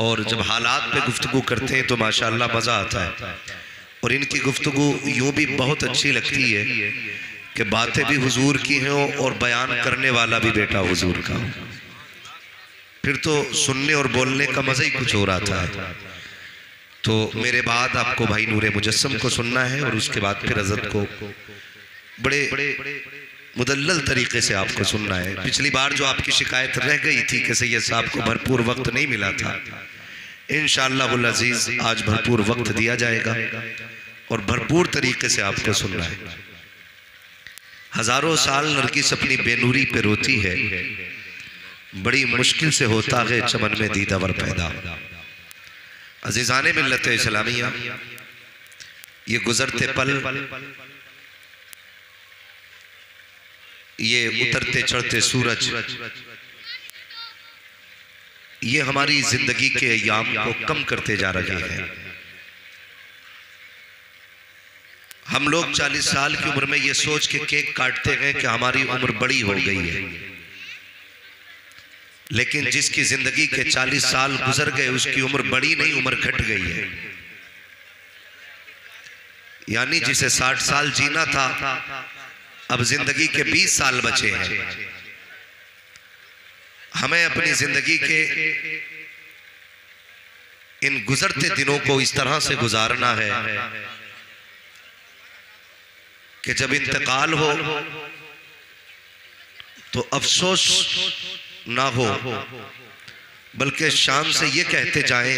और जब हालात पे गुफ्तु करते हैं तो माशाल्लाह मज़ा आता है। और इनकी गुफ्तु यूँ भी बहुत अच्छी लगती है कि बातें भी हुजूर की हैं और बयान करने वाला भी बेटा हुजूर का। हो फिर तो सुनने और बोलने का मज़ा ही कुछ हो रहा था तो मेरे बाद आपको भाई नूरे मुजस्म को सुनना है और उसके बाद फिर हज़रत को बड़े मुदल्लल तरीके से आपको सुनना है। पिछली बार जो आपकी शिकायत रह गई थी कि सैयद साहब को भरपूर वक्त नहीं मिला था इन अज़ीज़, आज भरपूर वक्त दिया जाएगा और भरपूर तरीके से आपको सुनना है। हज़ारों साल नरगिस अपनी बेनूरी पे रोती है। बड़ी मुश्किल से होता है चमन में दीदावर पैदा। अजीजान मिलत इस्लामिया, ये गुजरते पल, ये उतरते चढ़ते सूरज ये हमारी ज़िंदगी के याम को कम करते जा रहे हैं। हम लोग 40 साल की उम्र में ये सोच के केक काटते हैं कि हमारी उम्र बड़ी हो गई है। लेकिन जिसकी ज़िंदगी के 40 साल गुजर गए, उसकी उम्र बड़ी नहीं, उम्र घट गई है। यानी जिसे 60 साल जीना था, अब ज़िंदगी के 20 साल बचे हैं। हमें अपनी ज़िंदगी के इन गुजरते दिनों को इस तरह से गुजारना है कि जब इंतकाल हो तो अफसोस ना हो बल्कि शाम से ये कहते जाएँ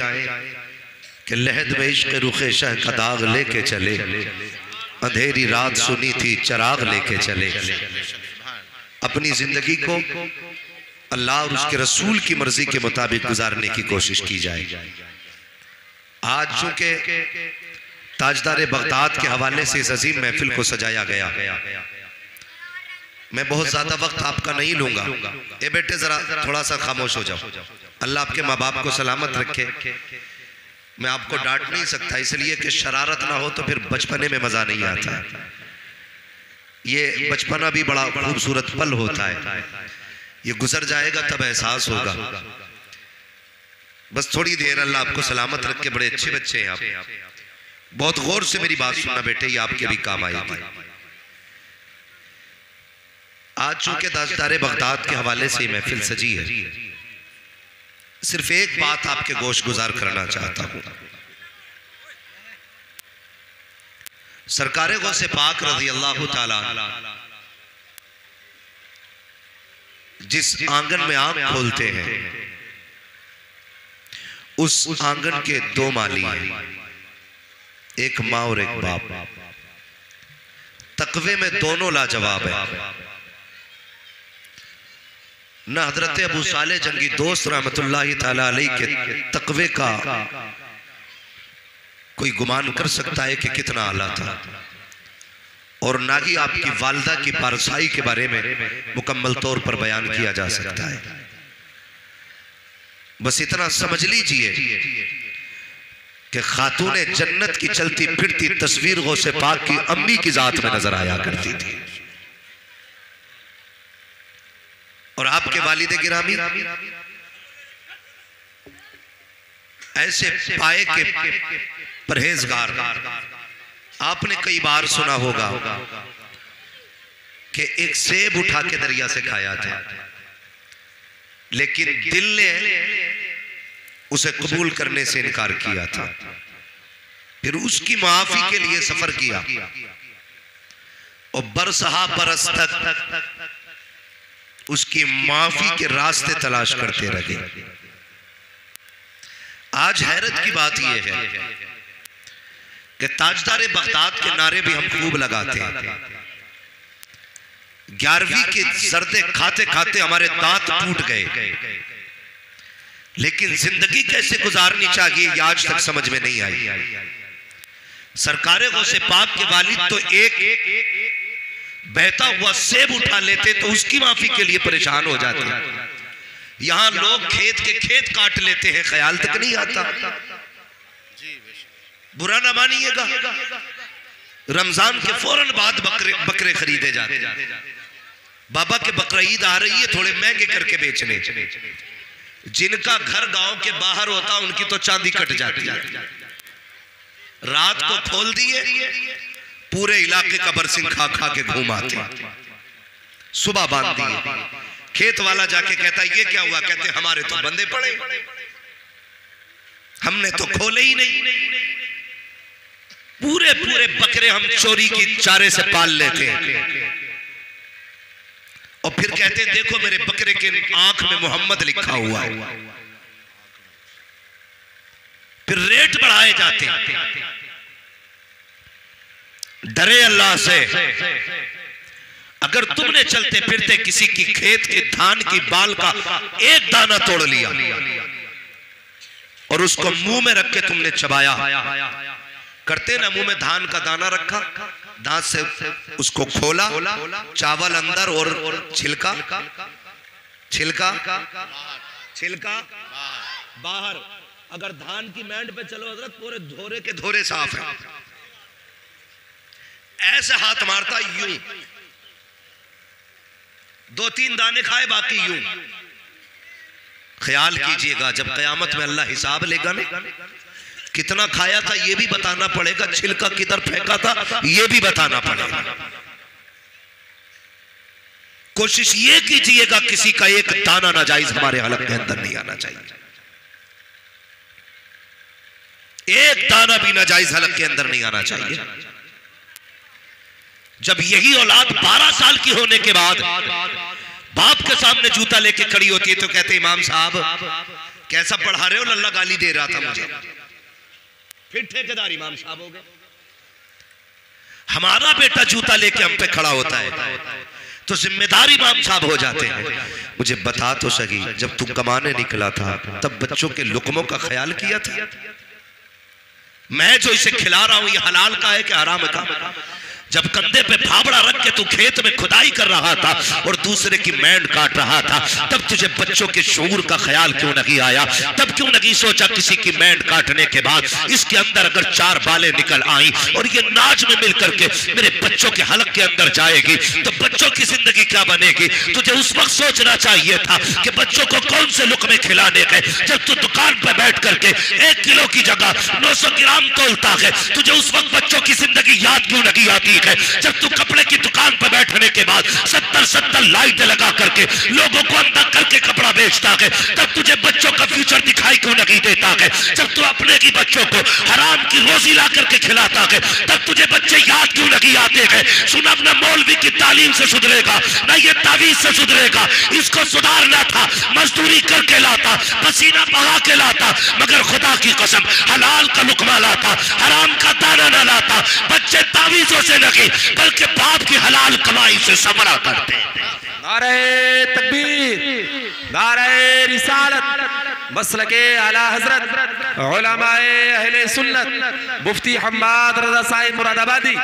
कि लहद में इश्क रुखे शह का दाग लेके चले। अंधेरी रात सुनी थी चराग लेके चले। अपनी ज़िंदगी को अल्लाह और उसके रसूल की मर्ज़ी के मुताबिक गुजारने की कोशिश की जाए। आज चूँकि ताजदार बगदाद के हवाले से इस अजीम महफिल को सजाया गया, मैं बहुत ज़्यादा वक्त आपका नहीं लूँगा। ए बेटे, जरा थोड़ा सा खामोश हो जाओ। अल्लाह आपके माँ बाप को सलामत रखे। मैं आपको डांट नहीं सकता, इसलिए कि शरारत ना हो तो फिर बचपने में मज़ा नहीं आता। ये बचपना भी बड़ा खूबसूरत पल होता है। ये गुजर जाएगा, तब एहसास होगा। बस थोड़ी देर अल्लाह आपको सलामत रख के बड़े अच्छे बच्चे हैं आप। बहुत गौर से मेरी बात सुनना बेटे, ये आपके भी काम आएगी। आज चूँकि दाजदार बगदाद के हवाले से महफिल सजी है, सिर्फ़ एक बात आपके गोश गुजार करना चाहता हूँ। सरकार गौ से पाक रज़ी अल्लाह ताला जिस आँगन में आप खोलते हैं उस आँगन के दो माली हैं। एक माँ और एक बाप। तकवे में दोनों लाजवाब है। न हज़रत अबू साले जंगी दोस्त रहमतुल्लाह ताला के तकवे का कोई गुमान कर सकता है कि कितना आला था। और ना ही आपकी वालदा की पारसाई के बारे में मुकम्मल तौर पर बयान किया जा सकता है। बस इतना समझ लीजिए कि खातून जन्नत की चलती फिरती तस्वीर गौ से पाक की अम्मी की जात में नज़र आया करती थी। और आपके वालिद गिरामी, ऐसे पाए के परहेजगार आपने कई बार सुना होगा कि एक सेब उठा के दरिया से खाया था। लेकिन दिल ने उसे कबूल करने से इनकार किया था। फिर उसकी माफ़ी के लिए सफ़र किया। और बरसहा बरस तक उसकी माफ़ी के रास्ते तलाश करते रहे। आज हैरत की बात यह है कि ताजदार बगदाद के नारे भी हम खूब लगाते हैं। ग्यारहवीं के जर्दे खाते खाते हमारे दांत टूट गए। लेकिन ज़िंदगी कैसे गुजारनी चाहिए, ये आज तक समझ में नहीं आई। सरकारें से पाक के वालिद तो एक बहता हुआ सेब उठा लेते तो उसकी माफ़ी के लिए परेशान हो जाते। यहाँ लोग खेत के खेत काट लेते हैं, ख्याल तक नहीं आता। बुरा ना मानिएगा। रमज़ान के फ़ौरन बाद बकरे बकरे खरीदे जाते बाबा के बकरा ईद आ रही है, थोड़े महँगे करके बेचने। जिनका घर गाँव के बाहर होता, उनकी तो चांदी कट जाती है। रात को खोल दिए, पूरे इलाके का बरसिंग खा खा के घूम आते। सुबह बाँध दिए। खेत वाला जाके कहता, ये क्या हुआ? कहते, हमारे तो बंदे पड़े। हमने तो खोले ही नहीं। पूरे पूरे बकरे हम चोरी की चारे से पाल लेते हैं। और फिर कहते हैं, देखो मेरे बकरे के आँख में मोहम्मद लिखा हुआ है। फिर रेट बढ़ाए जाते हैं। डरे अल्लाह से। अगर तुमने चलते फिरते किसी की खेत के धान की बाल का एक दाना तोड़ लिया, और उसको मुँह में रख के तुमने चबाया करते ना, मुँह में धान का दाना रखा, दांत से उसको खोला, चावल अंदर और छिलका छिलका छिलका, बाहर। अगर धान की मैंड पे चलो, हज़रत, पूरे धोरे के धोरे साफ़ है। ऐसे हाथ मारता, यूँ। दो तीन दाने खाए, बाकी यूँ। ख्याल कीजिएगा, जब कयामत में अल्लाह हिसाब लेगा ना कितना खाया था यह भी बताना पड़ेगा, छिलका किधर फेंका था यह भी बताना पड़ेगा। कोशिश ये कीजिएगा, किसी का एक दाना नाजायज हमारे हलक के अंदर नहीं आना चाहिए। एक दाना भी नाजायज हलक के अंदर नहीं आना चाहिए। जब यही औलाद 12 साल की होने के बाद बाप के सामने जूता लेके खड़ी होती है तो कहते इमाम साहब, कैसा पढ़ा रहे हो? लल्ला गाली दे रहा था मुझे। फिर ठेकेदार इमाम साहब हो गए। हमारा बेटा जूता लेके हम पे खड़ा होता है तो जिम्मेदार इमाम साहब हो जाते हैं। मुझे बता तो सही जब तू कमाने निकला था, तब बच्चों के लुकमों का ख्याल किया था। मैं जो इसे खिला रहा हूँ, ये हलाल का है कि हराम का? जब कंधे पे फावड़ा रख के तू खेत में खुदाई कर रहा था और दूसरे की मैंड काट रहा था, तब तुझे बच्चों के शूर का ख्याल क्यों नहीं आया? तब क्यों नहीं सोचा किसी की मैंड काटने के बाद इसके अंदर अगर चार बालें निकल आई और ये नाच में मिल करके मेरे बच्चों के हलक के अंदर जाएगी तो बच्चों की ज़िंदगी क्या बनेगी? तुझे उस वक्त सोचना चाहिए था कि बच्चों को कौन से लुक में खिलाने के जब तू दुकान पर बैठ करके एक किलो की जगह नौ सौ ग्राम तोलता है, तुझे उस वक्त बच्चों की ज़िंदगी याद क्यों नहीं आती? है। जब तू कपड़े की दुकान पर बैठने के बाद सत्तर सत्तर लाइट लगा करके लोगों को अंदर करके कपड़ा बेचता है, तब तुझे बच्चों का फ्यूचर दिखाई क्यों नहीं देता है? जब तू अपने की बच्चों को हराम की रोजी ला करके खिलाता है, तब तुझे बच्चे याद क्यों नहीं आते हैं? सुन अपना मौलवी की तालीम से सुधरेगा, ना ये तावीज से सुधरेगा। इसको सुधारना था, मजदूरी करके लाता, पसीना बहा के लाता, मगर खुदा की कसम, हलाल का लुकमा लाता, हराम का दाना न लाता, बच्चे तावीजों से नहीं बल्कि बाप की हलाल कमाई से समरा करते। नारे तकबीर नारे रिसालत मसल के आला हज़रत उलमाए अहले सुन्नत मुफ्ती हम्माद रजा साहिब मुरादाबादी।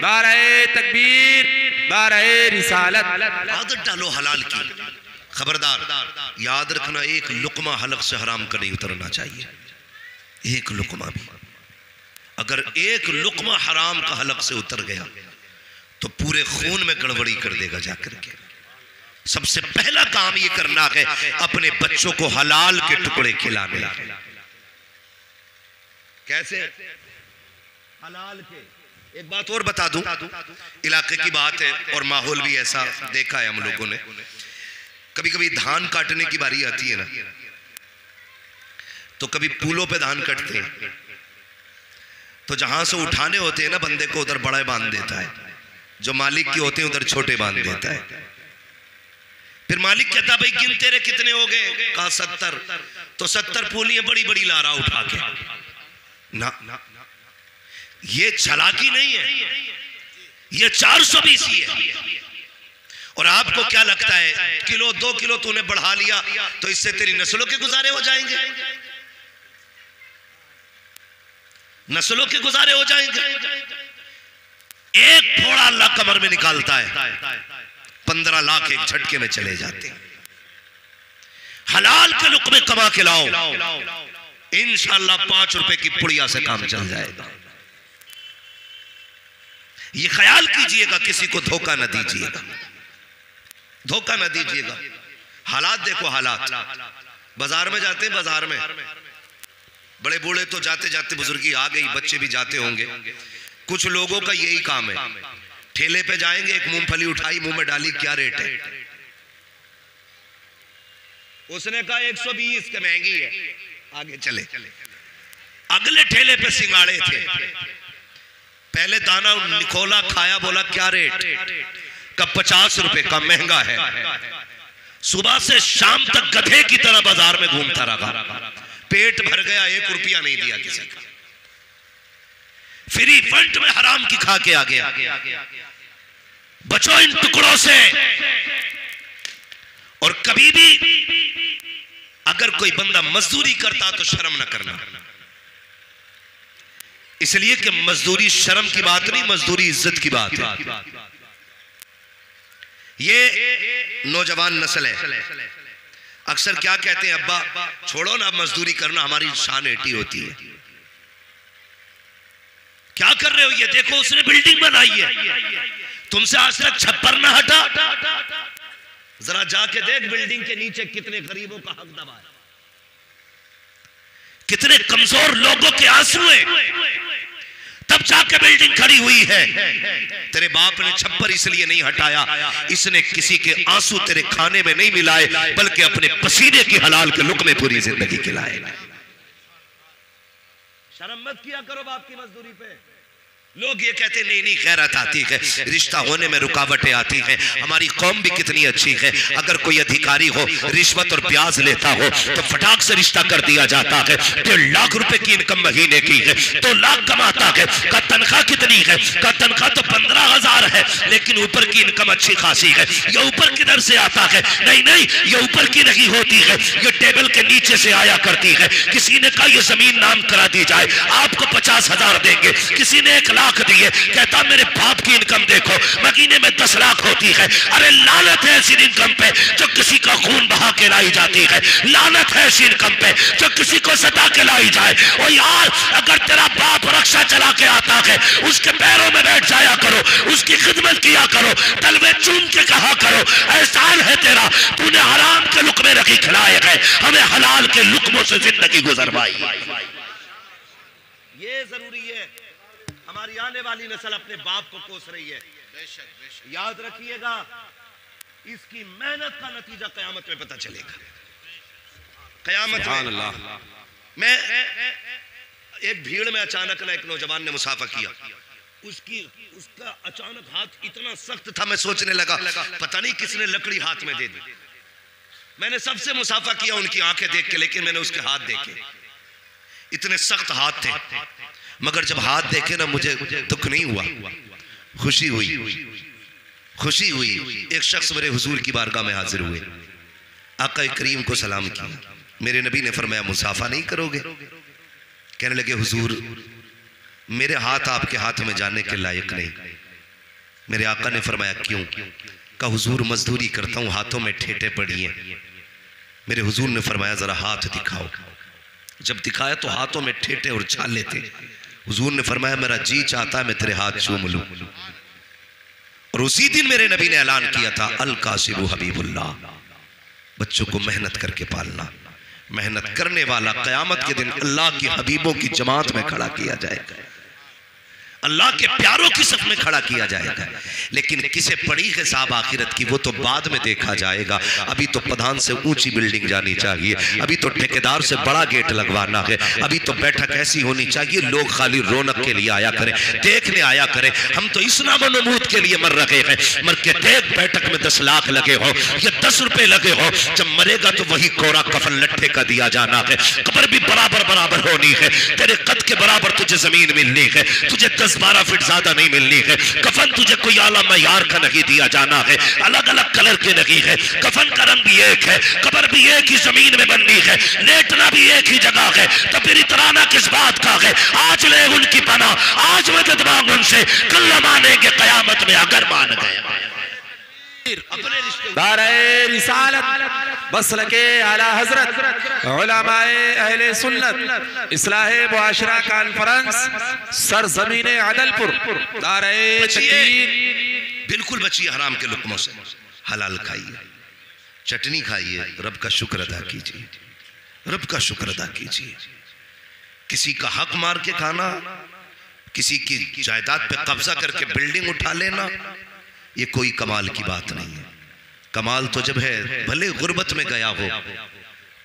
नारे तकबीर नारे रिसालत। आदत डालो हलाल की। खबरदार याद रखना एक लुकमा हलक से हराम का नहीं उतरना चाहिए। एक लुकमा भी। अगर एक लुकमा हराम का हलक से उतर गया तो पूरे खून में गड़बड़ी कर देगा जाकर। के सबसे पहला काम ये करना है अपने बच्चों को हलाल के टुकड़े खिलाने कैसे? हलाल के। एक बात और बता दूँ इलाके की बात है और माहौल भी ऐसा देखा है हम लोगों ने। कभी कभी धान काटने की बारी आती है ना। तो कभी पुलों पे धान कटते हैं। तो जहाँ से उठाने होते हैं ना, बंदे को उधर बड़ा बाँध देता है। जो मालिक के होते हैं, उधर छोटे बाँध देता है। फिर मालिक कहता, भाई, गिन तेरे कितने हो गए? कहा, सत्तर। तो सत्तर पूलियाँ बड़ी बड़ी ला रहा उठा के ना। ये चलाकी नहीं है। ये चार सौ बीस ही है। और आपको क्या लगता है, किलो, दो किलो तूने बढ़ा लिया तो इससे तेरी नस्लों के गुजारे हो जाएँगे। नस्लों के गुजारे हो जाएँगे। एक थोड़ा अल्लाह कमर में निकालता है, पंद्रह लाख एक झटके में चले जाते हैं। हलाल के लुक में कमा के लाओ। इंशाला पाँच रुपए की पुड़िया से काम चल जाएगा। ये ख्याल कीजिएगा, किसी को धोखा ना दीजिएगा। धोखा न दीजिएगा। हालात देखो हालात। बाज़ार में जाते हैं, बाज़ार में। बड़े बूढ़े तो जाते जाते बुजुर्गी आ गई, बच्चे भी जाते होंगे। कुछ लोगों का यही काम है। ठेले पे जाएँगे, एक मूंगफली उठाई, मुँह में डाली, क्या रेट है? उसने कहा 120 के महँगी है। आगे चले। अगले ठेले पे सिंगाड़े थे। पहले दाना निकोला खाया, बोला, क्या रेट? का पचास रुपए का, महँगा है। सुबह से शाम तक गधे की तरह बाज़ार में घूमता रहा। पेट भर गया, एक रुपया नहीं दिया किसी का। फ्री फंड में हराम की खा के आ गया। बचो इन टुकड़ों से। और कभी भी अगर कोई बंदा मजदूरी करता तो शर्म न करना। इसलिए कि मजदूरी शर्म की बात नहीं, मजदूरी इज़्ज़त की बात है। ये नौजवान नस्ल है। अक्सर क्या कहते हैं, अब्बा, छोड़ो ना, मजदूरी करना हमारी शान एटी होती है। क्या कर रहे हो ये? देखो, उसने बिल्डिंग बनाई है। तुमसे आज तक छप्पर ना हटा। जरा जाके देख बिल्डिंग के नीचे कितने गरीबों का हक दबा कितने कमज़ोर लोगों के आँसू तब जाके बिल्डिंग खड़ी हुई है। तेरे बाप ने छप्पर इसलिए नहीं हटाया। इसने किसी के आँसू तेरे खाने में नहीं मिलाए बल्कि अपने पसीने की हलाल के लुक में पूरी ज़िंदगी खिलाए। शर्म मत किया करो बाप की मजदूरी पे। लोग ये कहते नहीं नहीं खैरत आती है, रिश्ता होने में रुकावटें आती हैं, हमारी कौम भी कितनी अच्छी है, अगर कोई अधिकारी हो, रिश्वत और ब्याज लेता हो तो फटाक से रिश्ता कर दिया जाता है डेढ़ लाख रुपए की इनकम महीने की है तो लाख कमाता है, का तनख्वाह कितनी है, का तनख्वाह तो पंद्रह हज़ार है, लेकिन ऊपर की इनकम अच्छी खासी है, ये ऊपर किधर से आता है, नहीं नहीं, ये ऊपर की नहीं होती है, ये टेबल के नीचे से आया करती है, किसी ने कहा यह ज़मीन नाम करा दी जाए, आपको पचास हज़ार देंगे, किसी ने एक लाख लाख दिए कहता, मेरे बाप की इनकम देखो। महीने में दस लाख होती है। अरे लानत है ऐसी इनकम पे, जो किसी का खून बहा के लाई जाती है। लानत है ऐसी इनकम पे, जो किसी को सता के लाई जाए। और यार, अगर तेरा बाप रक्षा चला के आता है, उसके पैरों में बैठ जाया करो, उसकी खिदमत किया करो, तलवे चूम के कहा करो, एहसान है तेरा। तूने हराम के लुकमे रखी खिलाए गए हमें हलाल के लुकमों से ज़िंदगी गुजरवाई ये ज़रूरी है हमारी आने वाली नस्ल अपने बाप को कोस रही है। याद रखिएगा इसकी मेहनत का नतीजा कयामत में पता चलेगा। कयामत में मैं एक भीड़ में अचानक ना एक नौजवान ने मुसाफा किया। उसकी उसका अचानक हाथ इतना सख्त था मैं सोचने लगा पता नहीं किसने लकड़ी हाथ में दे दी। मैंने सबसे मुसाफा किया उनकी आँखें देख के लेकिन मैंने उसके हाथ देखे। इतने सख्त हाथ थे। मगर जब हाथ देखे ना मुझे दुख नहीं हुआ। खुशी हुई। खुशी हुई। एक शख्स मेरे हुजूर की बारगाह में हाजिर हुए। आका करीम को सलाम किया मेरे नबी ने फरमाया, मुसाफा नहीं करोगे? कहने लगे, हुजूर, मेरे हाथ आपके हाथ में जाने के लायक नहीं। मेरे आका ने फरमाया, क्यों? का हुजूर, मजदूरी करता हूँ, हाथों में ठेठे पड़ी हैं। मेरे हुजूर ने फरमाया, जरा हाथ दिखाओ। जब दिखाया तो हाथों में ठेठे और छाले थे। हुजूर ने फरमाया, मेरा जी चाहता है मैं तेरे हाथ चूम लूँ और उसी दिन मेरे नबी ने ऐलान किया था अल कासिबु हबीबुल्लाह। बच्चों को मेहनत करके पालना। मेहनत करने वाला कयामत के दिन अल्लाह के हबीबों की जमात में खड़ा किया जाएगा। अल्लाह के प्यारों की सफ में खड़ा किया जाएगा। लेकिन किसे पड़ी है साहब आखिरत की, वो तो बाद में देखा जाएगा। अभी तो प्रधान से ऊँची बिल्डिंग जानी चाहिए। अभी तो ठेकेदार से बड़ा गेट लगवाना है। अभी तो बैठक ऐसी होनी चाहिए, लोग खाली रौनक के लिए आया करें, देखने आया करें। हम तो इस नामनमूद के लिए मर रहे हैं। मर के देख बैठक में दस लाख लगे हो, या दस रुपए लगे हो। जब मरेगा तो वही कोरा कफन लट्ठे का दिया जाना है। कबर भी बराबर बराबर होनी है। तेरे कद के बराबर तुझे ज़मीन मिलनी है। तुझे दस बारह फिट ज़्यादा नहीं मिलनी है। कफन तुझे कोई आला मैार का नहीं दिया जाना है। अलग अलग कलर के नहीं है। कफन का रंग भी एक है। कबर भी एक ही ज़मीन में बननी है। लेटना भी एक ही जगह है। तो फिर इतराना किस बात का है? आज ले उनकी पना आज मदद मांग उनसे। कल मानेंगे, कयामत में अगर मान गए। अपने रिश्ते रिसालत बसल के आला हज़रत अहले सुन्नत इस्लाह मुआशरा कॉन्फ्रेंस सरजमीन अदलपुर दारे बिल्कुल बचिए हराम के लुकमों से। हलाल खाइए चटनी खाइए रब का शुक्र अदा कीजिए। रब का शुक्र अदा कीजिए। किसी का हक मार के खाना किसी की जायदाद पे कब्जा करके बिल्डिंग उठा लेना ये कोई कमाल की बात नहीं है। कमाल तो जब है, भले गुर्बत में गया हो,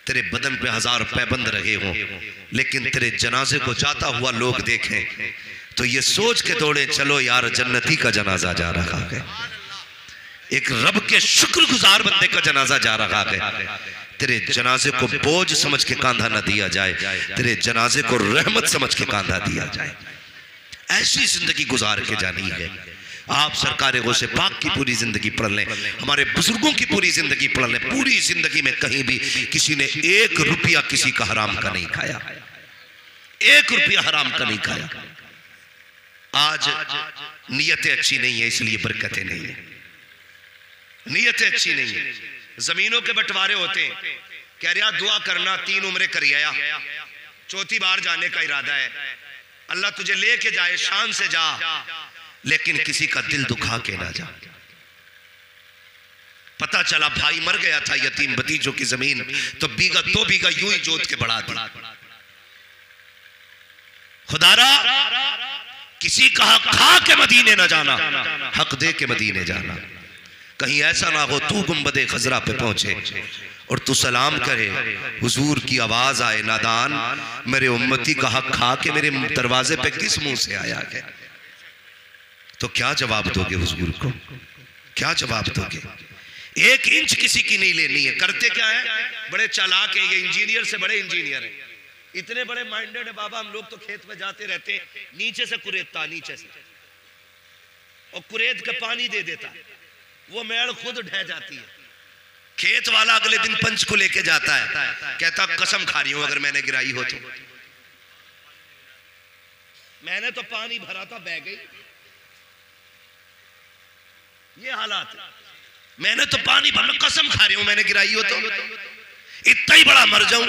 तेरे बदन पे हज़ार पैबंद रहे हो, लेकिन तेरे जनाजे को जाता हुआ लोग देखें तो ये सोच के दौड़े, चलो यार, जन्नती का जनाजा जा रहा है। एक रब के शुक्रगुजार बंदे का जनाजा जा रहा है। तेरे जनाजे को बोझ समझ के कांधा ना दिया जाए, तेरे जनाजे को रहमत समझ के कांधा दिया जाए। ऐसी ज़िंदगी गुजार के जानी है। आप सरकार गो से पाक की पूरी ज़िंदगी पढ़ लें, हमारे बुज़ुर्गों की पूरी ज़िंदगी पढ़ लें, पूरी ज़िंदगी में कहीं भी किसी ने एक रुपया किसी का हराम का नहीं खाया। एक रुपया हराम का नहीं खाया। आज नीयतें अच्छी नहीं है, इसलिए बरकतें नहीं है। नीयतें अच्छी नहीं है। जमीनों के बंटवारे होते हैं। कह रहा दुआ करना, तीन उम्र करिया चौथी बार जाने का इरादा है। अल्लाह तुझे लेके जाए, शान से जा। लेकिन किसी का दिल दुखा के ना जा। पता चला भाई मर गया था यतीम भतीजों की ज़मीन तो बीघा दो बीघा यूँ ही जोत के बढ़ा दी। खुदारा, किसी का हक खा के मदीने ना जाना, हक दे के मदीने जाना। कहीं ऐसा ना हो तू गुम्बदे खजरा पे पहुँचे और तू सलाम करे, हुजूर की आवाज़ आए, नादान, मेरे उम्मती का हक खा के मेरे दरवाजे पे किस मुँह से आया है तो क्या जवाब दोगे हुजूर को? क्या जवाब दोगे? एक इंच किसी की नहीं लेनी है। करते क्या है? बड़े चालाक है, ये इंजीनियर से बड़े इंजीनियर है। इतने बड़े माइंडेड है, बाबा, हम लोग तो खेत में जाते रहते हैं। नीचे से कुरेदता, नीचे से। और कुरेद का पानी दे देता। वो मेड़ खुद ढह जाती है। खेत वाला अगले दिन पंच को लेके जाता है। कहता, कसम खा रही हूँ, अगर मैंने गिराई हो तो। मैंने तो पानी भरा था, बह गई। ये हालात मैंने तो पानी भर कसम खा रही हूँ, मैंने गिराई हो तो। इतना ही बड़ा मर जाऊँ।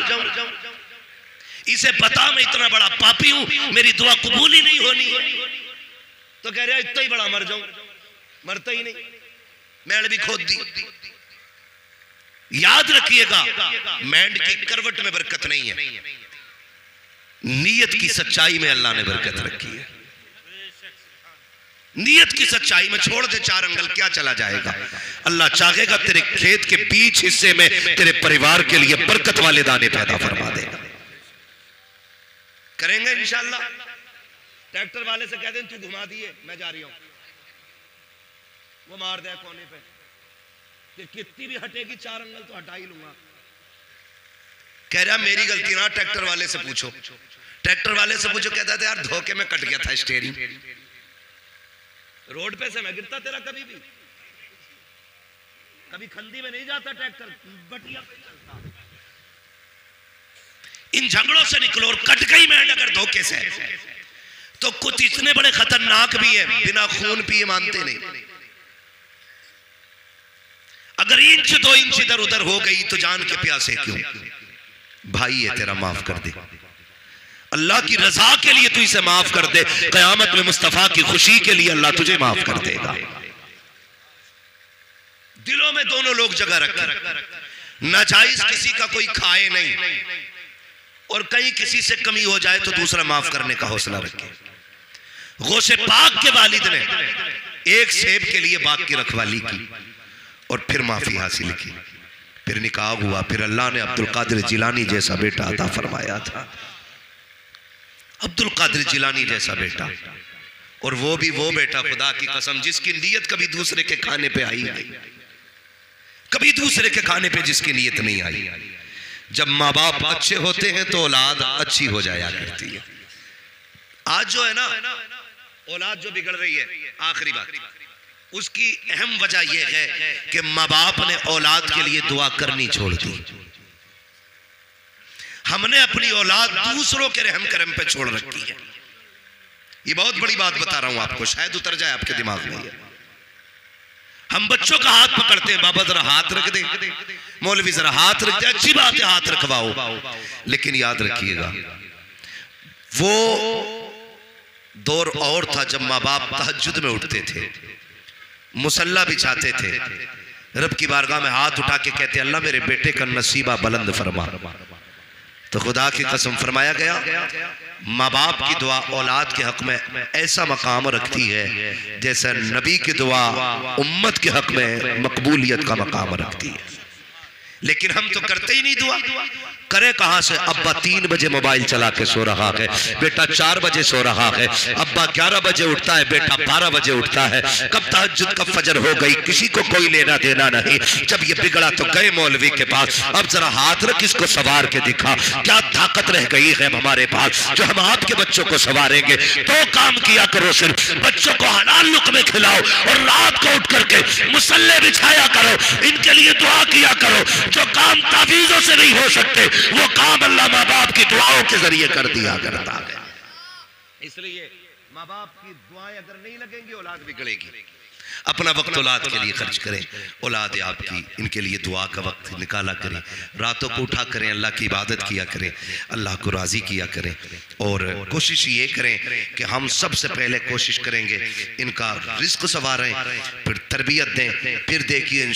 इसे पता मैं इतना बड़ा पापी हूँ, मेरी दुआ कबूल ही नहीं होनी। तो कह रहा इतना ही बड़ा मर जाऊँ। मरता ही नहीं। मैंने भी खोद दी। याद रखिएगा, मैंड की करवट में बरकत नहीं है। नीयत की सच्चाई में अल्लाह ने बरकत रखी है। नीयत की सच्चाई में छोड़ दे, चार अंगल, क्या चला जाएगा? अल्लाह चाहेगा तेरे खेत के बीच हिस्से में, तेरे परिवार के लिए बरकत वाले दाने पैदा फरमा देगा करेंगे इंशाल्लाह? ट्रैक्टर वाले से कह दें, तू घुमा दिए, मैं जा रही हूँ। वो मार दे कोने पे। कि कितनी भी हटेगी, चार अंगल तो हटा ही लूँगा। कह रहा, मेरी गलती ना, ट्रैक्टर वाले से पूछो। ट्रैक्टर वाले से पूछो, कहता था यार धोखे में कट गया था स्टेरिंग रोड पे से मैं गिरता तेरा कभी भी। कभी खंदी में नहीं जाता ट्रैक्टर, बटिया पे चलता। इन झगड़ों से निकलो और कट गई मैं अगर धोखे से। तो कुछ इतने बड़े खतरनाक भी है, बिना खून पिए मानते नहीं। अगर इंच दो इंच इधर उधर हो गई तो जान के प्यासे क्यों? भाई है तेरा, माफ़ कर दे। अल्लाह की रजा के लिए तू इसे माफ़ कर दे कयामत में मुस्तफ़ा की खुशी के लिए अल्लाह तुझे माफ़ कर देगा। दिलों में दोनों लोग जगह रखें, नाजायज किसी का कोई खाए नहीं, और कहीं किसी से कमी हो जाए तो दूसरा माफ़ करने का हौसला रखे। गौसे पाक के वालिद ने एक सेब के लिए बाग की रखवाली की और फिर माफ़ी हासिल की। फिर निकाह हुआ, फिर अल्लाह ने अब्दुल कादिर जिलानी जैसा बेटा अता फरमाया था। अब्दुल कादिर जिलानी जैसा बेटा। और वो भी वो बेटा, खुदा की कसम, जिसकी नीयत कभी दूसरे के खाने पे आई नहीं। कभी दूसरे के खाने पे जिसकी नीयत नहीं आई। जब माँ बाप अच्छे होते हैं तो औलाद अच्छी हो जाया करती है। आज जो है ना, औलाद जो बिगड़ रही है, आखिरी बात। उसकी अहम वजह यह है कि माँ बाप ने औलाद के लिए दुआ करनी छोड़ दी। हमने अपनी औलाद दूसरों के रहम करम पे छोड़ रखी है। ये बहुत बड़ी बात बता रहा हूँ आपको, शायद उतर जाए आपके दिमाग में। हम बच्चों का हाथ पकड़ते हैं, बाबा जरा हाथ रख दे। मौलवी जरा हाथ रख दे, अच्छी बात है, हाथ रखवाओ। लेकिन याद रखिएगा, वो दौर और था जब माँ बाप तहजुद में उठते थे। मुसल्ला बिछाते थे। रब की बारगाह में हाथ उठा के कहते, अल्लाह मेरे बेटे का नसीबा बुलंद फरमा। तो खुदा की कसम फरमाया गया माँ बाप की दुआ औलाद के हक में ऐसा मकाम रखती है जैसे नबी की दुआ उम्मत के हक में मकबूलियत का मकाम रखती है। लेकिन हम तो करते ही नहीं दुआ। करे कहाँ से? अब्बा तीन बजे मोबाइल चला के सो रहा है। बेटा चार बजे सो रहा है। अब्बा ग्यारह बजे उठता है। बेटा बारह बजे उठता है। कब तहज्जुद कब फजर हो गई? किसी को कोई लेना देना नहीं। जब ये बिगड़ा तो गए मौलवी के पास। अब जरा हाथ रख इसको सवार के दिखा। क्या ताकत रह गई है हमारे पास, जो हम आपके बच्चों को सवारेंगे? तो काम किया करो सिर्फ़। बच्चों को हलाल लुक में खिलाओ और रात को उठ करके मुसल्ले बिछाया करो। इनके लिए दुआ किया करो। जो काम तावीजों से नहीं हो सकते वो काम अल्लाह माँ बाप की दुआओं के ज़रिए कर दिया करता है। इसलिए माँ बाप की दुआएँ अगर नहीं लगेंगी, औलाद बिगड़ेगी। अपना वक्त औलाद के लिए खर्च करें। औलाद आपकी, इनके लिए दुआ का वक्त निकाला करें। रातों को उठा करें, अल्लाह की इबादत किया करें, अल्लाह को राज़ी किया करें। और कोशिश ये करें कि हम सबसे पहले कोशिश करेंगे इनका रिस्क संवारें, फिर तरबियत दें, फिर देखिए इन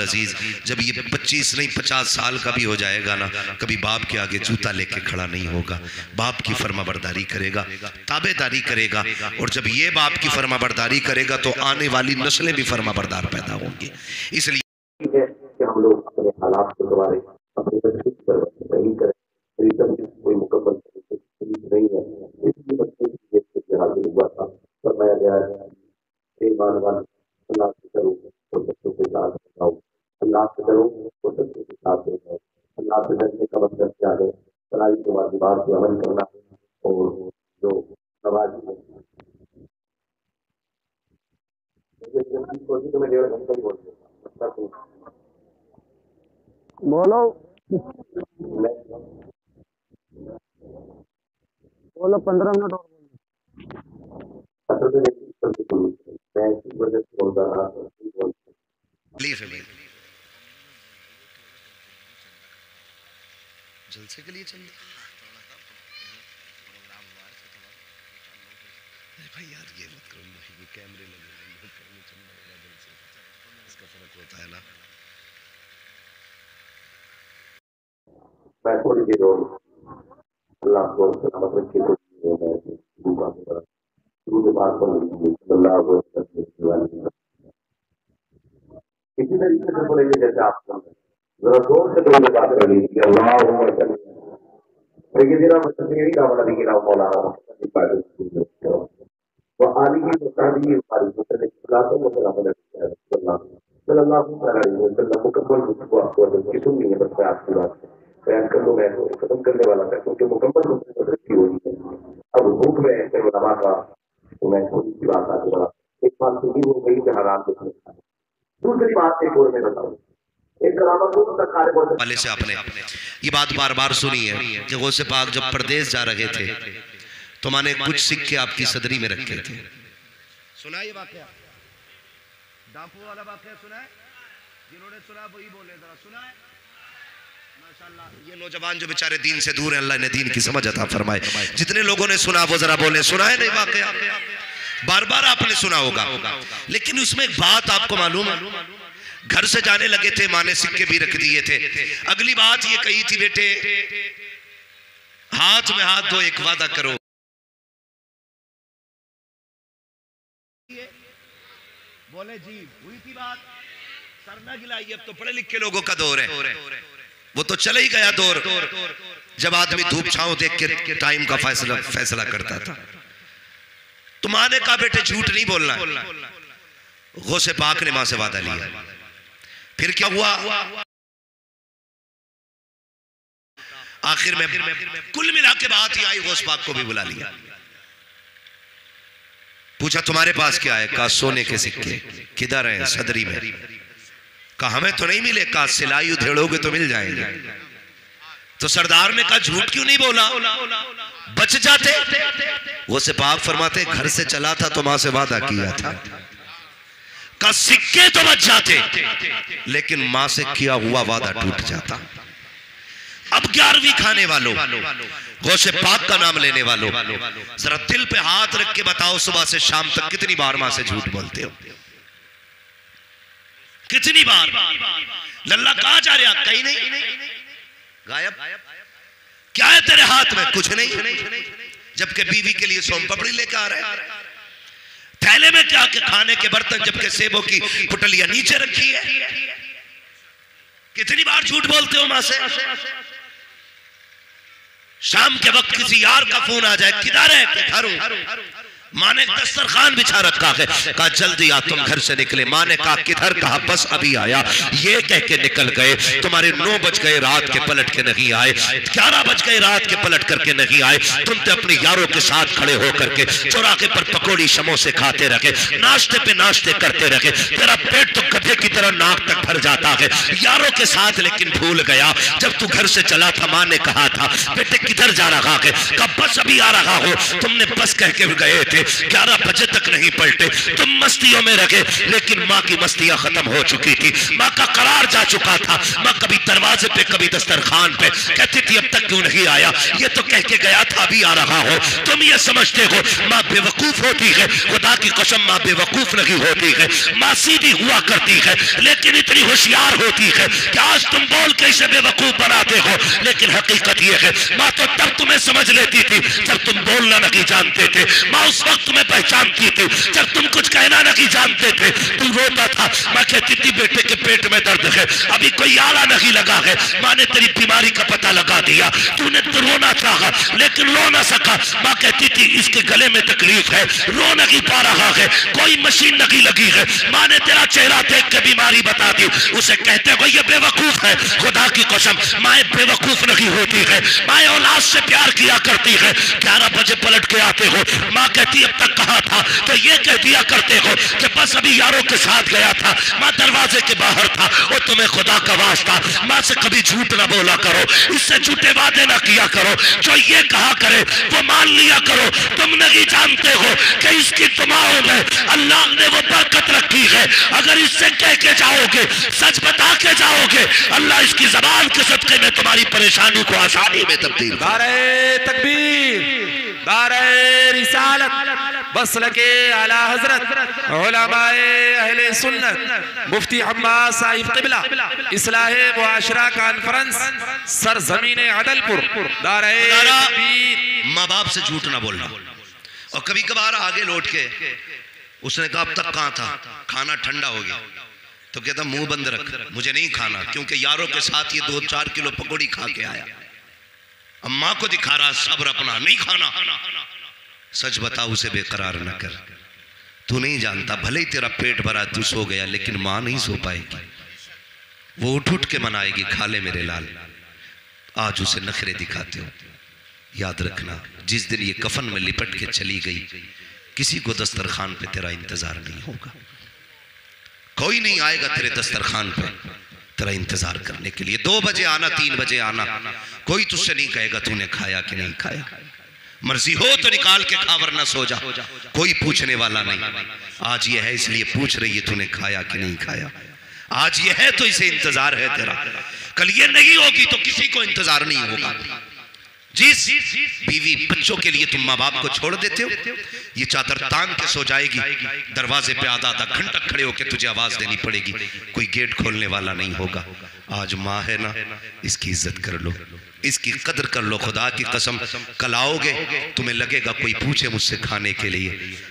अज़ीज़, जब ये पच्चीस नहीं, पचास साल का भी हो जाएगा ना, कभी बाप के आगे जूता लेके खड़ा नहीं होगा। बाप की फर्मा बरदारी करेगा, ताबेदारी करेगा। और जब ये बाप की फर्मा बरदारी करेगा तो आने वाली नस्लें भी फर्मा बरदार पैदा होंगी। इसलिए ठीक है कि हम लोग अपने हालात को दोबारे अपने बच्चे की तरफ़ सही करें रिदम कोई मुकम्मल तरीके से ठीक नहीं है इसलिए बच्चे की जेब से जो हाजिर हुआ था फरमाया गया है हे मानवान अल्लाह से करो और बच्चों के साथ बताओ अल्लाह से करो और बच्चों के साथ बताओ अल्लाह से डरने का मतलब क्या है पढ़ाई के वाजिबात पे अमल करना और जो नवाजी है तो मैं डेढ़ घंटे ही बोल दूँगा बोलो मैं बोलो पंद्रह मिनट और बोलो असल में एक चीज़ करके बोलूँ मैं इसी वजह से बोल रहा था कि बोल तकलीफ़ है भाई जलसे के लिए चल। अरे भाई यार ये मत करो भाई ये कैमरे लगे हैं ये कैमरे चल रहा है इसका फ़र्क होता है ना। मैं थोड़ी देर और अल्लाह को सलामत रखे तो इसी तरीके से बोलेंगे जैसे आप जरा ज़ोर से गुरु बात कर लीजिए अल्लाह लेकिन मतलब यही कामना नहीं गिरा मौलाना वो आदि की मुताबिक ही हमारी मुसलिम इस्लाम मुसलमान सल्लल्लाहु अलैहि वसल्लम मुकम्मल उसको आपको की सुननी है बस मैं आपकी बात बयान कर लूँ मैं खत्म करने वाला था क्योंकि मुकम्मल मुसलिम होनी है अब भूख में है उलमा का तो मैं थोड़ी सी बात आगे बढ़ा एक बात तो ये हो गई कि हालात देखने का दूसरी बात एक और मैं बताऊँ। वाले से आपने ये बात बार बार सुनी है कि गौसे पाक जब परदेश जा रहे थे तो मैंने कुछ सिक्के आपकी सदरी में रखे थे। सुना ये वाकया। डाकू वाला वाकया सुना है जिन्होंने सुना वही बोले जरा सुना है ये नौजवान जो बेचारे दीन से दूर हैं, अल्लाह ने दीन की समझ अता फरमाए। जितने लोगों ने सुना, वो जरा बोले, सुना है नहीं वाकया बार बार आपने सुना होगा। लेकिन उसमें एक बात आपको मालूम है, घर से जाने लगे थे, माँ ने सिक्के भी रख दिए थे। अगली बात ये कही थी, बेटे, हाथ में हाथ दो, एक वादा करो। बोले, जी, हुई थी बात? सर न गिलाई, अब तो पढ़े लिखे लोगों का दौर है। वो तो चले ही गया दौर। जब आदमी धूप छाव देख के टाइम का फैसला फैसला करता था। तो माँ ने कहा बेटे झूठ नहीं बोलना। गौसे पाक ने माँ से वादा लिया। फिर क्या हुआ? आखिर में कुल मिला के बात ही आई गौस पाक को भी बुला लिया। पूछा तुम्हारे पास क्या है? कहा सोने के सिक्के। किधर है? सदरी में। कहा, हमें तो नहीं मिले कहा सिलाई उधेड़ोगे तो मिल जाएँगे। तो सरदार ने कहा, झूठ क्यों नहीं बोला? बच जाते। वो से पाक फरमाते, घर से चला था तो माँ से वादा किया था। का सिक्के तो बच जाते, लेकिन माँ से किया हुआ वादा टूट जाता। अब ग्यारहवीं खाने वालों गौसे पाक का नाम लेने वालों, जरा दिल पे हाथ रख के बताओ सुबह से शाम तक कितनी बार माँ से झूठ बोलते हो? कितनी बार? लल्ला कहा जा रहा कहीं नहीं। गायब। क्या है तेरे हाथ में? कुछ नहीं। जबकि बीवी के लिए सोम पपड़ी लेकर आ रहा थैले में क्या के खाने के बर्तन, जबकि सेबों की पुटलियाँ नीचे रखी है? कितनी बार झूठ बोलते हो माँ से? शाम के वक्त किसी यार का फ़ोन आ जाए, किधर है? घर माँ ने दस्तरखान बिछा रखा है। कहा जल्दी आ तुम घर से निकले। माँ ने कहा किधर कहा? बस अभी आया। ये कह के निकल गए। तुम्हारे नौ बज गए रात के पलट के नहीं आए। ग्यारह बज गए रात के पलट करके नहीं आए। तुम तो अपने यारों के साथ खड़े होकर के चौराहे पर पकौड़ी समोसे खाते रखे नाश्ते पे नाश्ते करते रखे तेरा पेट तो गधे की तरह नाक तक भर जाता है। यारों के साथ लेकिन भूल गया। जब तू घर से चला था माँ ने कहा था। बेटे, किधर जा रहा है? कब बस अभी आ रहा हो? तुमने बस कह के गए थे। ग्यारह बजे तक नहीं पलटे। तुम मस्तियों में रखे लेकिन माँ की मस्तियाँ खत्म हो चुकी थी। माँ का करार जा चुका था। माँ कभी दरवाजे पे, कभी दस्तरखान पे। कहती थी, अब तक क्यों नहीं आया? ये तो कह के गया था, अभी आ रहा हो। तुम ये समझते हो, माँ बेवकूफ़ होती है। खुदा की कसम, माँ बेवकूफ़ नहीं होती है। माँ सीधी हुआ करती है, लेकिन इतनी होशियार होती है कि आज तुम बोल के इसे बेवकूफ़ बनाते हो? लेकिन हकीकत ये है। माँ तो तब तुम्हें समझ लेती थी, जब तुम बोलना नहीं जानते थे। माँ उस वक्त तुम्हें पहचानती थी, जब तुम कुछ कहना नहीं जानते थे। तुम रोता था, माँ कहती थी, बेटे के पेट में दर्द है, अभी कोई आला नहीं लगा है। माँ ने तेरी बीमारी का पता लगा दिया। तूने तो रोना चाहा, लेकिन रो ना सका। माँ कहती थी, इसके गले में तकलीफ़ है, रो नहीं पा रहा है, कोई मशीन नहीं लगी है। माँ ने तेरा चेहरा देख के बीमारी बता दी। उसे कहते हो, ये बेवकूफ़ है, खुदा की कसम माए बेवकूफ़ नहीं होती है। माए औलाद से प्यार किया करती है। ग्यारह बजे पलट के आते हो। माँ कहती अब तक कहा था? तो ये कह दिया करते हो कि बस अभी यारों के साथ गया था। माँ दरवाजे के बाहर था। वो तुम्हें खुदा का वास्ता। माँ से कभी झूठ ना बोला करो। इससे झूठे वादे ना किया करो। जो ये कहा करे, वो मान लिया करो। तुम नहीं जानते हो कि इसकी दुआओं में अल्लाह ने वो बरकत रखी है। अगर इससे कह के जाओगे, सच बता के जाओगे, अल्लाह इसकी जबान के सदके में तुम्हारी परेशानी को आसानी में तब्दील तकबीर रिसालत बसल के आला हज़रत अहले सुन्नत मुफ्ती अब्बास साहिब किबला इस्लाह मुआशरा कॉन्फ्रेंस सरजमीन अदलपुर। माँ बाप से झूठ ना बोलना। और कभी कभार आगे लौट के उसने कहा अब तक कहाँ था? खाना ठंडा हो गया। तो कहता मुँह बंद रख। मुझे नहीं खाना क्योंकि यारों के साथ ये दो चार किलो पकौड़ी खा के आया। अब माँ को दिखा रहा सब्र अपना, नहीं खाना। सच बता उसे बेकरार न कर। तू नहीं जानता, भले ही तेरा पेट भरा, तू सो गया, लेकिन माँ नहीं सो पाएगी। वो उठ उठ के मनाएगी खा ले मेरे लाल, आज उसे नखरे दिखाते हो। याद रखना, जिस दिन ये कफन में लिपट के चली गई, किसी को दस्तरखान पे तेरा इंतज़ार नहीं होगा। कोई नहीं आएगा तेरे दस्तरखान पे। तेरा इंतज़ार करने के लिए। दो बजे आना, तीन बजे आना। कोई तुझसे नहीं कहेगा, तूने खाया कि नहीं खाया? मर्ज़ी हो तो निकाल के खा, वरना सो जा। कोई पूछने वाला नहीं। आज ये है, इसलिए पूछ रही है, तूने खाया कि नहीं खाया? आज ये है तो इसे इंतज़ार है तेरा। कल ये नहीं होगी तो किसी को इंतज़ार नहीं होगा। जिस बीवी बच्चों के लिए तुम माँ बाप को छोड़ देते हो, ये चादर तांग के सो जाएगी। दरवाजे पे आधा आधा घंटा खड़े होकर तुझे आवाज़ देनी पड़ेगी। कोई गेट खोलने वाला नहीं होगा। आज माँ है ना, इसकी इज़्ज़त कर लो। इसकी कदर कर लो, खुदा की कसम। कल आओगे, तुम्हें लगेगा कोई पूछे मुझसे खाने के लिए,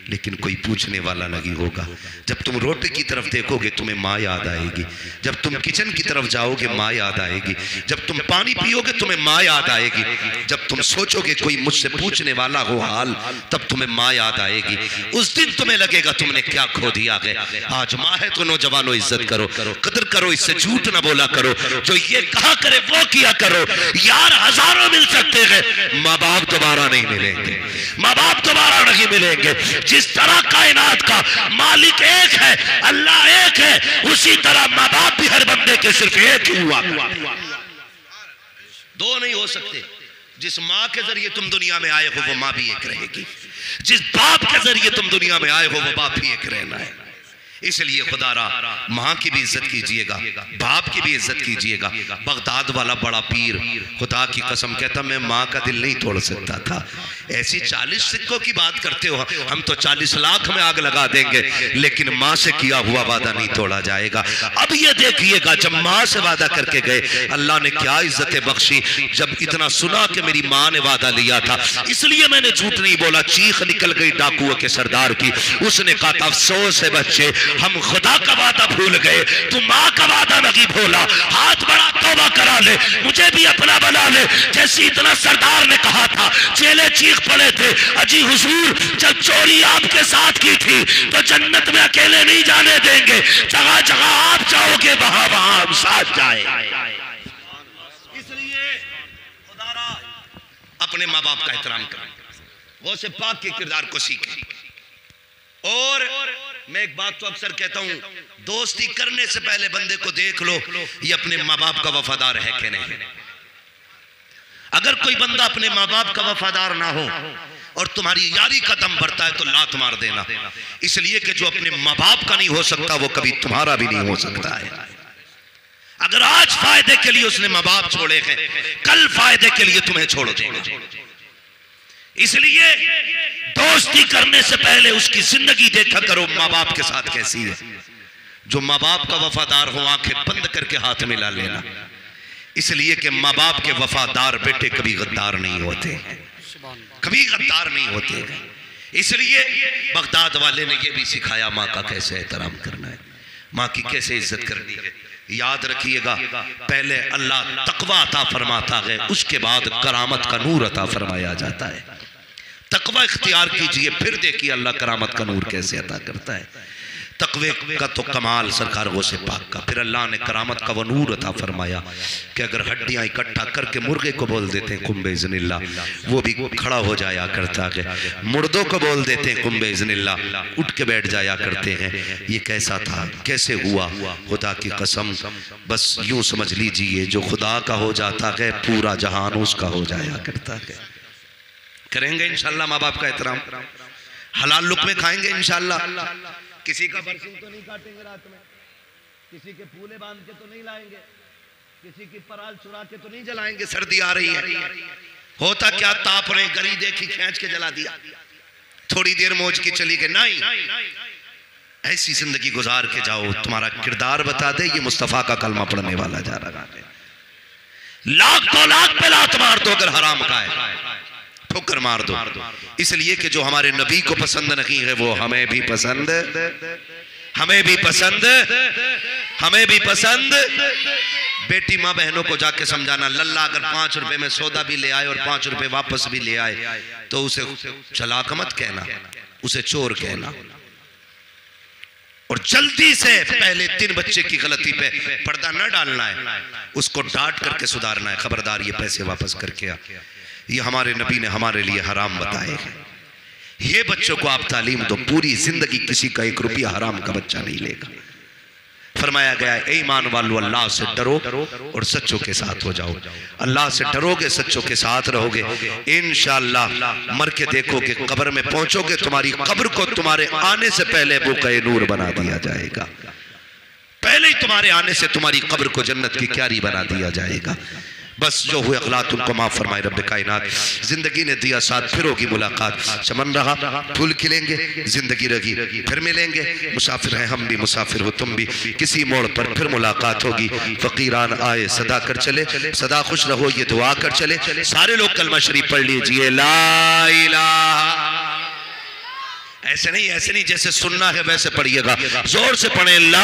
लेकिन कोई पूछने वाला नहीं होगा। जब तुम रोटी की तरफ़ देखोगे, तुम्हें माँ याद आएगी। जब तुम किचन की तरफ़ जाओगे, माँ याद आएगी। जब तुम पानी पियोगे, तुम्हें माँ याद आएगी। जब तुम सोचोगे कोई मुझसे पूछने वाला हो हाल, तब तुम्हें माँ याद आएगी। उस दिन तुम्हें लगेगा, तुमने क्या खो दिया है। आज माँ है तो नौजवानों, इज़्ज़त करो। कदर करो, इससे झूठ ना बोला करो। जो ये कहा करे, वो किया करो। यार हज़ारों मिल सकते हैं। माँ बाप दोबारा नहीं मिलेंगे। माँ बाप दोबारा नहीं मिलेंगे। जिस तरह कायनात का मालिक एक है, अल्लाह एक है, उसी तरह माँ बाप भी हर बंदे के सिर्फ़ एक ही हुआ दो नहीं हो सकते। जिस माँ के ज़रिए तुम दुनिया में आए हो, वो माँ भी एक रहेगी। जिस बाप के ज़रिए तुम दुनिया में आए हो, वो बाप भी एक रहना है। इसलिए खुदारा, माँ की भी इज़्ज़त कीजिएगा, बाप की भी इज़्ज़त कीजिएगा। बगदाद वाला बड़ा पीर, खुदा की कसम कहता, मैं माँ का दिल नहीं तोड़ सकता था। ऐसी चालीस सिक्कों की बात करते हो, हम तो चालीस लाख में आग लगा देंगे, लेकिन माँ से किया हुआ वादा नहीं तोड़ा जाएगा। अब ये देखिएगा, जब माँ से वादा करके गए, अल्लाह ने क्या इज्जतें बख्शी, जब इतना सुना कि मेरी माँ ने वादा लिया था। इसलिए मैंने झूठ नहीं बोला, चीख निकल गई डाकुओं के सरदार की। उसने कहा, अफसोस है बच्चे हम खुदा का वादा भूल गए, तू माँ का वादा नहीं भूला। हाथ बड़ा तोबा करा ले, मुझे भी अपना बना ले। जैसे इतना सरदार ने कहा था, चेले चीख पड़े थे। अजी हुजूर, जब चोरी आपके साथ की थी तो जन्नत में अकेले नहीं जाने देंगे। जगह जगह आप जाओगे, वहाँ वहाँ हम साथ जाए। इसलिए अपने माँ बाप का एहतराम करें। वो से पाक के किरदार को सीखें। और मैं एक बात तो अक्सर कहता हूँ, दोस्ती करने से पहले बंदे को देख लो ये अपने माँ बाप का वफादार है कि नहीं। अगर कोई बंदा अपने माँ बाप का वफादार ना हो और तुम्हारी यारी का दम बढ़ता है तो लात मार देना। इसलिए कि जो अपने माँ बाप का नहीं हो सकता, वो कभी तुम्हारा भी नहीं हो सकता है। अगर आज फ़ायदे के लिए उसने माँ बाप छोड़े हैं, कल फ़ायदे के लिए तुम्हें छोड़ देगा इसलिए दोस्ती करने से पहले उसकी ज़िंदगी देखा करो माँ बाप के साथ कैसी है। जो माँ बाप का वफादार हो, आँखें बंद करके हाथ में ला लेना। इसलिए कि माँ बाप के वफादार बेटे कभी गद्दार नहीं होते। कभी गद्दार नहीं होते। इसलिए बगदाद वाले ने यह भी सिखाया, माँ का कैसे एहतराम करना है। माँ की कैसे इज़्ज़त करनी है। याद रखिएगा, पहले अल्लाह तकवा अता फरमाता है, उसके बाद करामत का नूर अता फरमाया जाता है। तकवा इख्तियार कीजिए, फिर देखिए अल्लाह करामत का नूर कैसे अदा करता है। तकवे का तो कमाल सरकार से पाक का, फिर अल्लाह ने करामत का वो नूर अता फरमाया कि अगर हड्डियाँ इकट्ठा करके मुर्गे को बोल देते हैं, कुंभे इजनिल्ला वो भी खड़ा हो जाया करता है। मुर्दों को बोल देते हैं, कुंभे इजनिल्ला उठ के बैठ जाया करते हैं। ये कैसा था? कैसे हुआ? खुदा की कसम, बस यूँ समझ लीजिए, जो खुदा का हो जाता है, पूरा जहान उसका हो जाया करता है। करेंगे इंशाल्लाह माँ बाप का एहतराम। हलाल लुक में खाएँगे इंशाल्लाह। किसी का बरसिंग तो नहीं काटेंगे रात में। किसी के फूले बाँध के तो नहीं लाएँगे। किसी की पराल चुरा के तो नहीं जलाएँगे। सर्दी आ रही है। होता क्या ताप रहे गली देखी, खींच के जला दिया। थोड़ी देर मौज की चली गई। नहीं। ऐसी ज़िंदगी गुजार के जाओ। तुम्हारा किरदार बता दे, ये मुस्तफ़ा का कलमा पढ़ने वाला जा रहा है। लाख दो लाख पे लात मार दो, अगर हराम का है। ठोकर मार दो। इसलिए कि जो हमारे नबी को पसंद नहीं है, वो हमें भी पसंद। हमें भी पसंद। हमें भी पसंद। बेटी माँ बहनों को जाके समझाना, लल्ला अगर पाँच रुपए में सौदा भी ले आए और पाँच रुपए वापस भी ले आए तो उसे चलाक मत कहना, उसे चोर कहना। और जल्दी से पहले तीन बच्चे की गलती पे पर्दा न डालना है, उसको डांट करके सुधारना है। खबरदार ये पैसे वापस करके आ। ये हमारे नबी ने हमारे लिए हराम बताए हैं। ये बच्चों को आप तालीम दो, पूरी ज़िंदगी किसी का एक रुपया हराम का बच्चा नहीं लेगा। फरमाया गया ईमान वालो, अल्लाह से डरो और सच्चों के साथ हो जाओ। अल्लाह से डरोगे, सच्चों के साथ रहोगे। इन मर के देखोगे, कब्र में पहुंचोगे, तुम्हारी कब्र को तुम्हारे आने से पहले बुके नूर बना दिया जाएगा। पहले ही तुम्हारे आने से तुम्हारी कब्र को जन्नत की क्यारी बना दिया जाएगा। बस जो हुए अखलात उनको माफ़ फरमाए, रब कायनात। ज़िंदगी ने दिया साथ, फिर होगी मुलाकात। चमन रहा, फूल खिलेंगे, ज़िंदगी रही फिर मिलेंगे। मुसाफिर हैं, हम भी मुसाफिर हो, तुम भी। किसी मोड़ पर फिर मुलाकात होगी। फ़कीरान आए सदा कर चले, सदा खुश रहो, ये दुआ कर चले। सारे लोग कलमा शरीफ पढ़ लीजिए, ला ऐसे नहीं ऐसे नहीं, जैसे सुनना है, वैसे पढ़िएगा। ज़ोर से पढ़े, ला